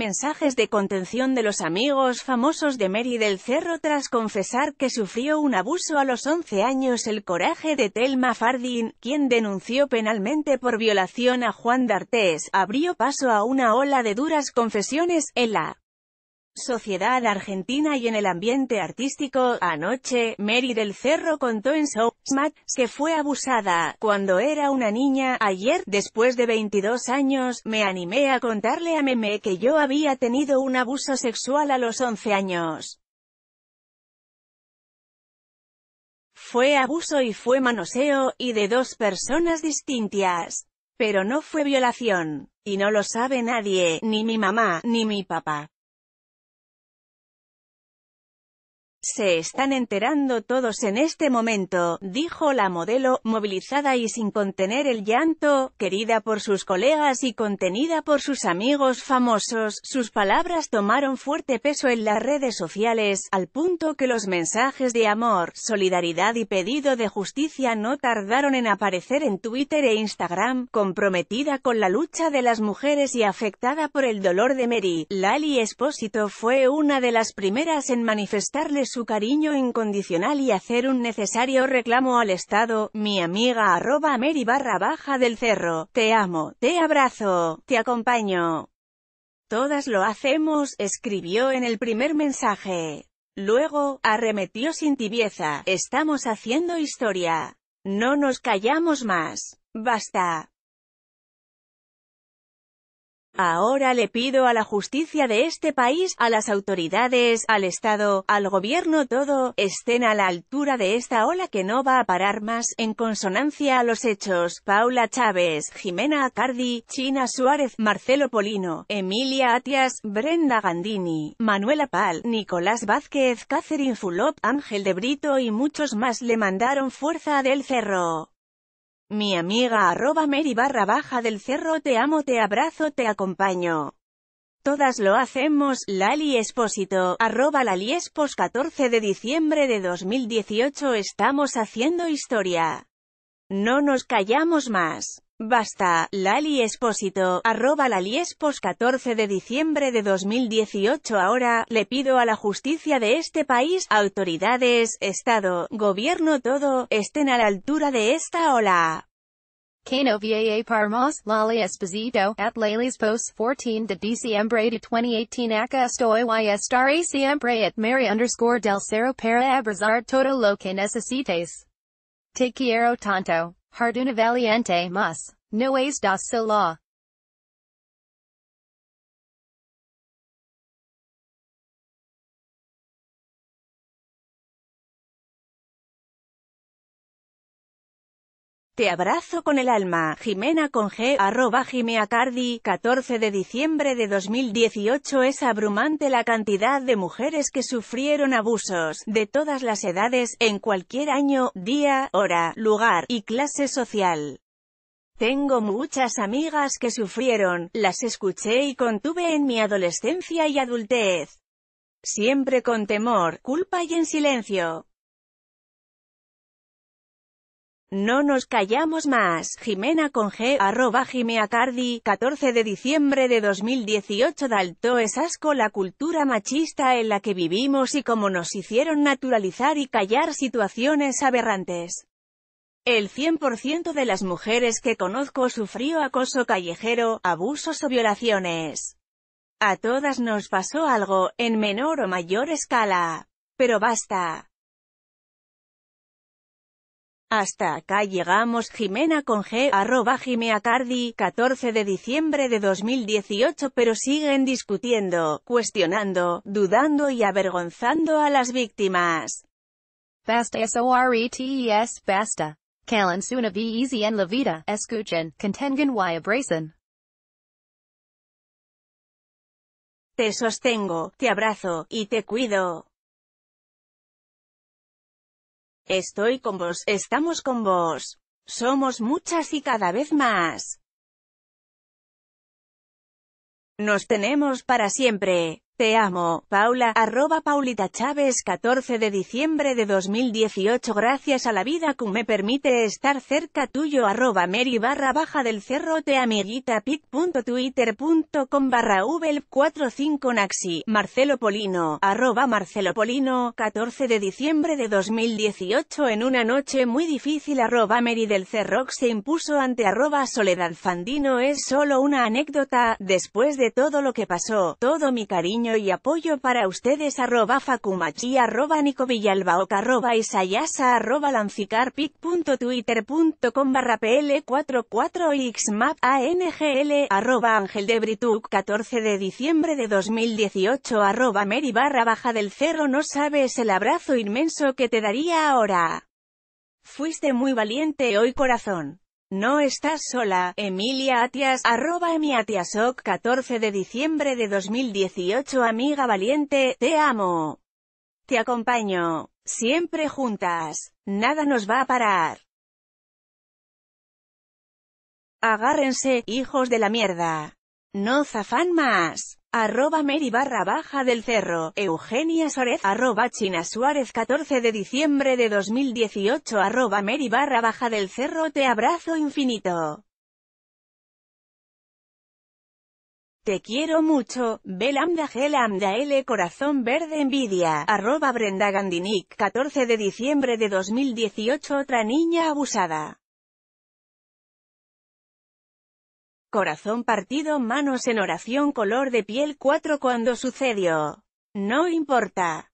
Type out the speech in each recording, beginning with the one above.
mensajes de contención de los amigos famosos de Mary del Cerro tras confesar que sufrió un abuso a los 11 años. El coraje de Telma Fardin, quien denunció penalmente por violación a Juan D'Artés, abrió paso a una ola de duras confesiones, en la sociedad argentina y en el ambiente artístico. Anoche, Mary del Cerro contó en Showmatch que fue abusada cuando era una niña. Ayer, después de 22 años, me animé a contarle a Meme que yo había tenido un abuso sexual a los 11 años. Fue abuso y fue manoseo, y de dos personas distintas. Pero no fue violación. Y no lo sabe nadie, ni mi mamá, ni mi papá. Se están enterando todos en este momento, dijo la modelo, movilizada y sin contener el llanto, querida por sus colegas y contenida por sus amigos famosos. Sus palabras tomaron fuerte peso en las redes sociales, al punto que los mensajes de amor, solidaridad y pedido de justicia no tardaron en aparecer en Twitter e Instagram. Comprometida con la lucha de las mujeres y afectada por el dolor de Mary, Lali Espósito fue una de las primeras en manifestarle su cariño incondicional y hacer un necesario reclamo al Estado, mi amiga arroba Mary barra baja del cerro, te amo, te abrazo, te acompaño. Todas lo hacemos, escribió en el primer mensaje. Luego, arremetió sin tibieza, estamos haciendo historia. No nos callamos más. Basta. Ahora le pido a la justicia de este país, a las autoridades, al Estado, al gobierno todo, estén a la altura de esta ola que no va a parar más, en consonancia a los hechos, Paula Chávez, Jimena Acardi, China Suárez, Marcelo Polino, Emilia Atias, Brenda Gandini, Manuela Pal, Nicolás Vázquez, Catherine Fulop, Ángel de Brito y muchos más le mandaron fuerza del cerro. Mi amiga arroba Mary barra baja del cerro te amo te abrazo te acompaño. Todas lo hacemos, Lali Espósito, arroba Lali Espos 14 de diciembre de 2018 estamos haciendo historia. No nos callamos más. Basta, Lali Espósito, arroba Lali Espos 14 de diciembre de 2018 Ahora, le pido a la justicia de este país, autoridades, Estado, gobierno todo, estén a la altura de esta ola. Cano VAA Parmos, Lali Esposito, at Lali's Post 14 de diciembre de 2018 Acá estoy y estaré siempre at Mary underscore del Cerro para abrazar todo lo que necesites. Te quiero tanto. Harduna valiente mas, no es docile Te abrazo con el alma, Jimena con G, arroba Jimeacardi, 14 de diciembre de 2018 Es abrumante la cantidad de mujeres que sufrieron abusos, de todas las edades, en cualquier año, día, hora, lugar, y clase social. Tengo muchas amigas que sufrieron, las escuché y contuve en mi adolescencia y adultez. Siempre con temor, culpa y en silencio. No nos callamos más. Jimena con G, arroba Jimeacardi, 14 de diciembre de 2018 Dalto es asco la cultura machista en la que vivimos y cómo nos hicieron naturalizar y callar situaciones aberrantes. El 100% de las mujeres que conozco sufrió acoso callejero, abusos o violaciones. A todas nos pasó algo, en menor o mayor escala. Pero basta. Hasta acá llegamos Jimena con G, arroba Jimeacardi, 14 de diciembre de 2018 pero siguen discutiendo, cuestionando, dudando y avergonzando a las víctimas. Basta SORETES basta. Kalen Suna V easy en la vida, escuchen, contengan y abracen. Te sostengo, te abrazo, y te cuido. Estoy con vos, estamos con vos. Somos muchas y cada vez más. Nos tenemos para siempre. Te amo, Paula, arroba Paulita Chávez 14 de diciembre de 2018 Gracias a la vida que me permite estar cerca tuyo. Arroba Mary barra baja del cerro te amiguita pic.twitter.com barra 45 Naxi, Marcelo Polino, arroba Marcelo Polino, 14 de diciembre de 2018 En una noche muy difícil arroba Mary del cerro se impuso ante arroba Soledad Fandino. Es solo una anécdota, después de todo lo que pasó, todo mi cariño y apoyo para ustedes arroba facumachi arroba nico villalbaoc arroba isayasa arroba lancicarpic.twitter.com barra pl44xmap angl arroba ángel de brituc 14 de diciembre de 2018 arroba mary barra baja del cerro no sabes el abrazo inmenso que te daría ahora. Fuiste muy valiente hoy corazón. No estás sola, Emilia Atias, arroba emiatiasoc 14 de diciembre de 2018 Amiga valiente, te amo. Te acompaño. Siempre juntas. Nada nos va a parar. Agárrense, hijos de la mierda. No zafan más. Arroba Mary barra baja del cerro, Eugenia Suárez, arroba China Suárez 14 de diciembre de 2018 arroba Mary barra baja del cerro te abrazo infinito. Te quiero mucho, B lambda L corazón verde envidia, arroba Brenda Gandinic 14 de diciembre de 2018 otra niña abusada. Corazón partido manos en oración color de piel 4 cuando sucedió. No importa.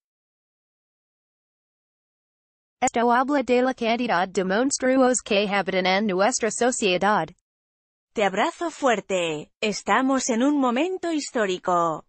Esto habla de la cantidad de monstruos que habitan en nuestra sociedad. Te abrazo fuerte. Estamos en un momento histórico.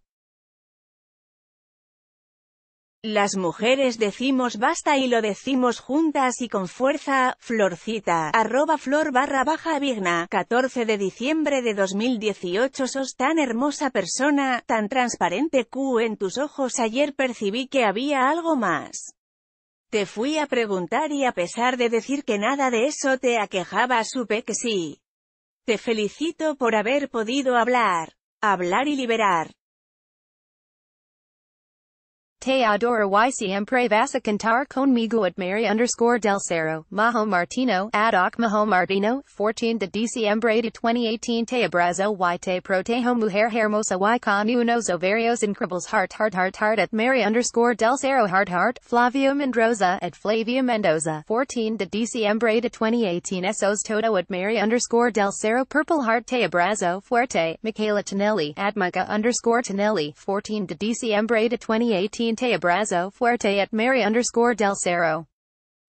Las mujeres decimos basta y lo decimos juntas y con fuerza, Florcita, arroba flor barra baja vigna, 14 de diciembre de 2018 sos tan hermosa persona, tan transparente Q en tus ojos ayer percibí que había algo más. Te fui a preguntar y a pesar de decir que nada de eso te aquejaba supe que sí. Te felicito por haber podido hablar. Hablar y liberar. Te adoro y siempre vas a cantar conmigo at Mary underscore del Cerro, Maho Martino, ad hoc Majo Martino, 14 de diciembre de 2018 Te abrazo y te protejo mujer hermosa y con unos ovarios increíbles heart heart heart heart at Mary underscore del Cerro heart heart, Flavio Mendoza at Flavia Mendoza, 14 de diciembre de 2018 Esos todo at Mary underscore del Cerro purple heart Te abrazo fuerte, Michaela Tonelli, at Micah underscore Tonelli, 14 de diciembre de 2018 te abrazo fuerte at Mary underscore del Cerro.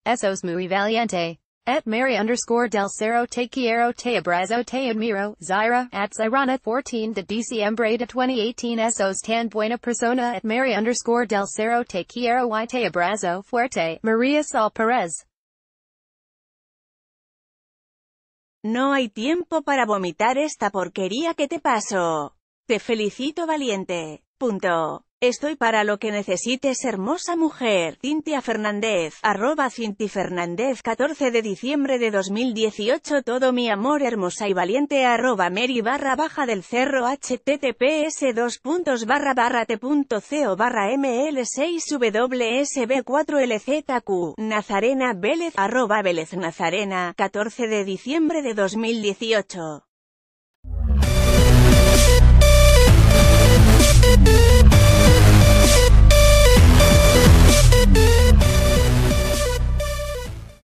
Esos muy valiente. At Mary underscore del Cerro te quiero te abrazo te admiro, Zaira, at Zyrana 14 de diciembre de 2018 Esos tan buena persona at Mary underscore del Cerro te quiero y te abrazo fuerte, Maria Sol Perez. No hay tiempo para vomitar esta porquería que te paso. Te felicito valiente. Punto. Estoy para lo que necesites hermosa mujer. Cintia Fernández, arroba Cinti Fernández 14 de diciembre de 2018 Todo mi amor hermosa y valiente arroba Mary barra baja del cerro https 2 puntos barra barra t.co barra ml6 wsb4 lzq Nazarena Vélez arroba Vélez Nazarena 14 de diciembre de 2018